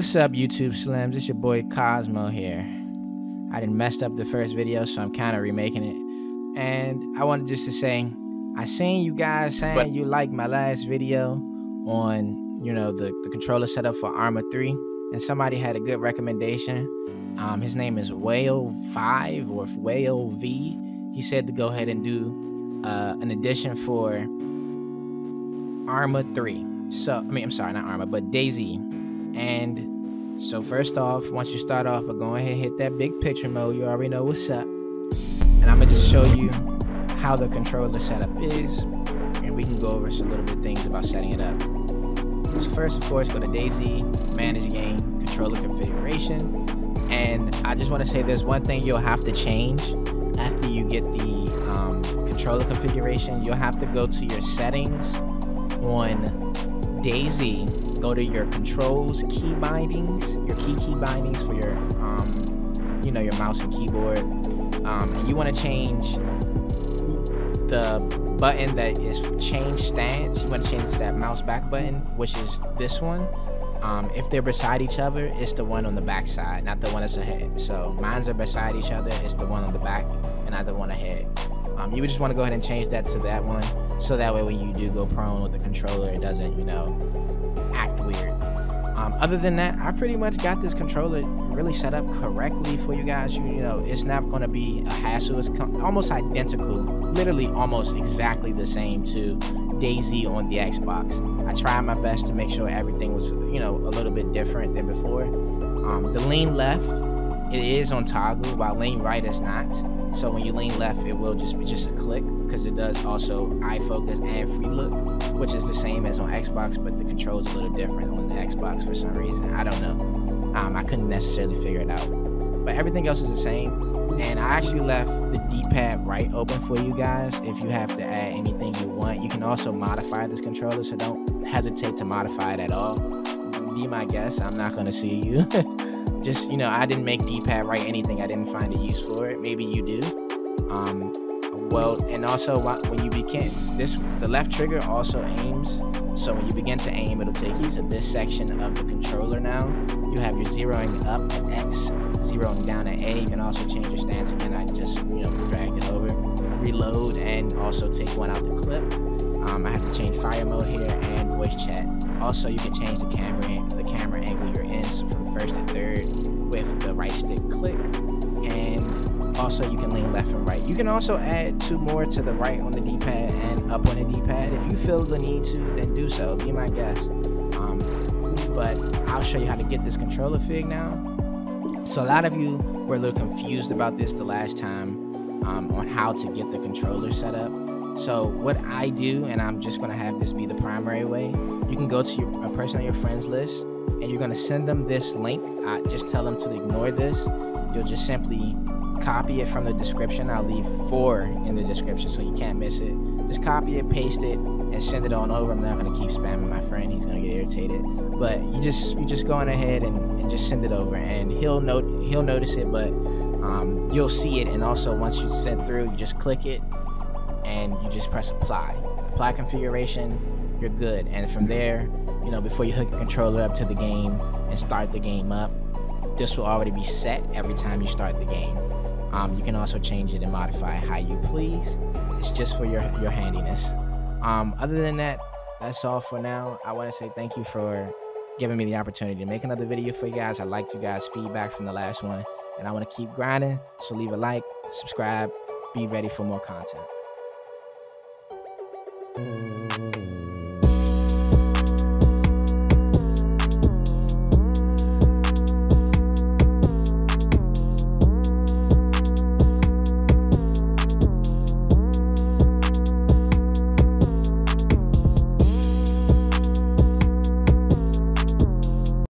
What's up, YouTube Slims? It's your boy Kalzmo here. I didn't messed up the first video, so I'm kind of remaking it. And I wanted just to say, I seen you guys saying but, you liked my last video on, you know, the, the controller setup for Arma 3. And somebody had a good recommendation. Um, his name is Whale 5 or Whale V. He said to go ahead and do uh, an addition for Arma 3. So, I mean, I'm sorry, not Arma, but DayZ. And so first off, once you start off by going ahead hit that big picture mode, you already know what's up. And I'm gonna just show you how the controller setup is, and we can go over some little bit things about setting it up. So first, of course, go to DayZ, manage game, controller configuration, and I just want to say there's one thing you'll have to change after you get the controller configuration. You'll have to go to your settings on DayZ. go to your controls key bindings, your key key bindings for your, um, you know, your mouse and keyboard. Um, and you want to change the button that is change stance. You want to change to that mouse back button, which is this one. Um, if they're beside each other, it's the one on the back side, not the one that's ahead. So mine's are beside each other, it's the one on the back and not the one ahead. Um, you would just want to go ahead and change that to that one, so that way when you do go prone with the controller, it doesn't, you know, act weird. Um, other than that, I pretty much got this controller really set up correctly for you guys. You, you know, it's not going to be a hassle. It's almost identical, literally almost exactly the same to DayZ on the Xbox. I tried my best to make sure everything was, you know, a little bit different than before. Um, the lean left, it is on toggle, while lean right is not. So when you lean left, it will just be just a click because it does also eye focus and free look, which is the same as on Xbox, but the controls a little different on the Xbox for some reason. I don't know. Um, I couldn't necessarily figure it out. But everything else is the same. And I actually left the D-pad right open for you guys if you have to add anything you want. You can also modify this controller, so don't hesitate to modify it at all. Be my guest. I'm not to see you. just you know i didn't make d-pad write anything i didn't find a use for it. Maybe you do. Um well and also when you begin this the left trigger also aims so when you begin to aim it'll take you to this section of the controller now. You have your zeroing up at x zeroing down at a. You can also change your stance again. I just you know dragged it over. Reload and also take one out the clip. Um, i have to change fire mode here and voice chat. Also you can change the camera the camera angle you're in. So from first to third with the right stick click. And also you can lean left and right. You can also add two more to the right on the d-pad and up on the d-pad. If you feel the need to then do so. Be my guest. Um, but i'll show you how to get this controller fig now. So a lot of you were a little confused about this the last time um, on how to get the controller set up so what I do, and I'm just gonna have this be the primary way, you can go to your, a person on your friends list and you're gonna send them this link. I just tell them to ignore this. You'll just simply copy it from the description. I'll leave four in the description so you can't miss it. Just copy it, paste it, and send it on over. I'm not gonna keep spamming my friend; he's gonna get irritated. But you just you just go on ahead and, and just send it over, and he'll note he'll notice it, but um, you'll see it. And also once you send through, you just click it, and you just press apply. Apply configuration, you're good. And from there, you know, before you hook your controller up to the game and start the game up, this will already be set every time you start the game. Um, you can also change it and modify how you please. It's just for your, your handiness. Um, other than that, that's all for now. I want to say thank you for giving me the opportunity to make another video for you guys. I liked you guys' feedback from the last one, and I want to keep grinding. So leave a like, subscribe, be ready for more content.